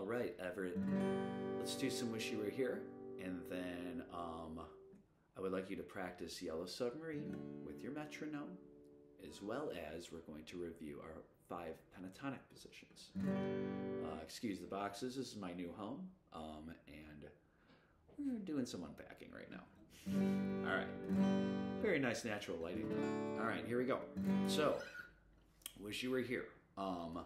All right, Everett. Let's do some Wish You Were Here, and then um, I would like you to practice Yellow Submarine with your metronome, as well as we're going to review our five pentatonic positions. Uh, excuse the boxes, this is my new home, um, and we're doing some unpacking right now. All right, very nice natural lighting. All right, here we go. So, Wish You Were Here. Um,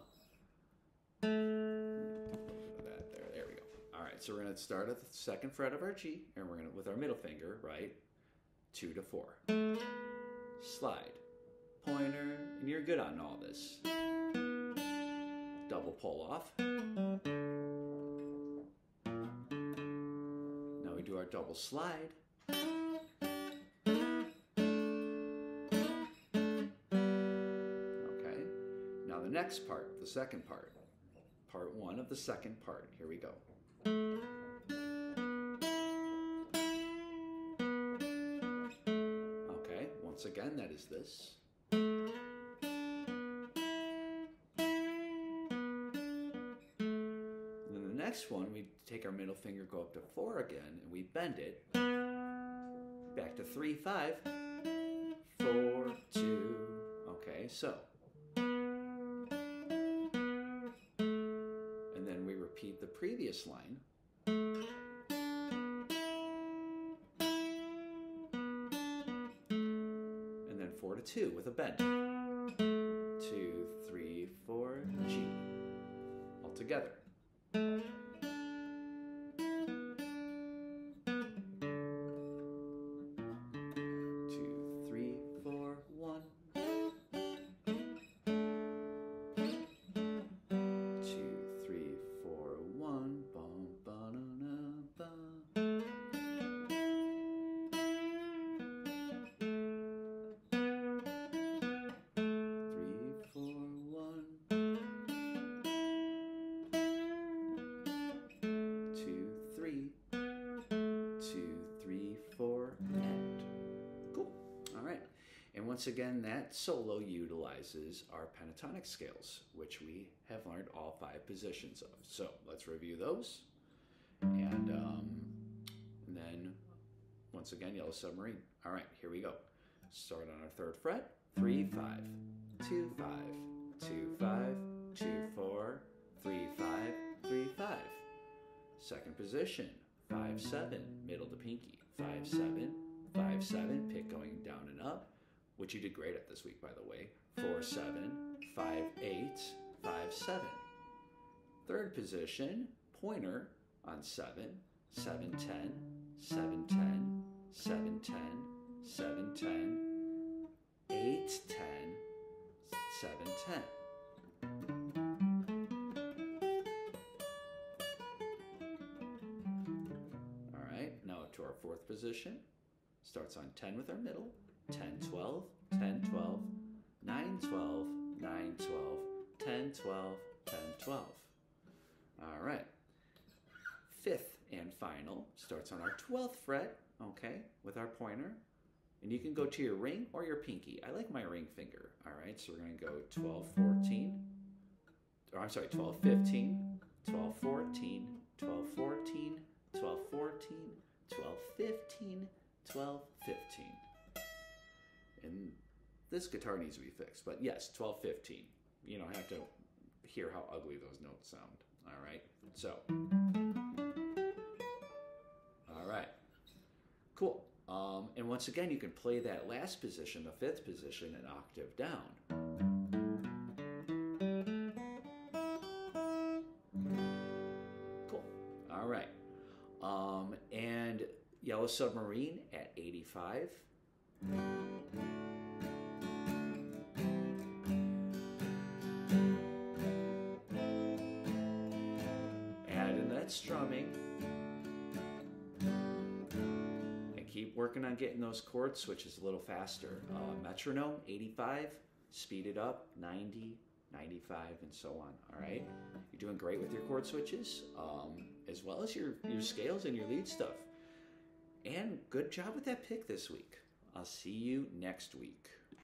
right, so we're gonna start at the second fret of our G, and we're gonna with our middle finger, right, two to four. Slide, pointer, and you're good on all this. Double pull off. Now we do our double slide. Okay. Now the next part, the second part. Part one of the second part. Here we go. Okay, once again, that is this. And then the next one, we take our middle finger, go up to four again, and we bend it. Back to three, five, four, two. Okay, so. Previous line. And then four to two with a bend. Two, three, four, G. All together. Once again, that solo utilizes our pentatonic scales, which we have learned all five positions of. So let's review those. And, um, and then, once again, Yellow Submarine. All right, here we go. Start on our third fret. Three, five, two, five, two, five, two, four, three, five, three, five. Second position, five, seven, middle to pinky. Five, seven, five, seven, pick going down and up, which you did great at this week, by the way. Four, seven, five, eight, five, seven. Third position, pointer on seven, seven, ten, seven, ten, seven, ten, seven, ten, eight, ten, seven, ten. All right, now to our fourth position. Starts on 10 with our middle. 10, 12, 10, 12, 9, 12, 9, 12, 10, 12, 10, 12. All right. Fifth and final starts on our 12th fret, okay, with our pointer. And you can go to your ring or your pinky. I like my ring finger. All right, so we're going to go 12, 14, or I'm sorry, 12, 15, 12, 14, 12, 14, 12, 14, 12, 15, 12, 15. This guitar needs to be fixed, but yes, 12, 15. You don't have to hear how ugly those notes sound. All right, so. All right, cool. Um, and once again, you can play that last position, the fifth position, an octave down. Cool. All right. Um, and Yellow Submarine at 85. That strumming. And keep working on getting those chord switches a little faster. Uh, metronome, 85. Speed it up, 90, 95, and so on. All right? You're doing great with your chord switches, um, as well as your, your scales and your lead stuff. And good job with that pick this week. I'll see you next week.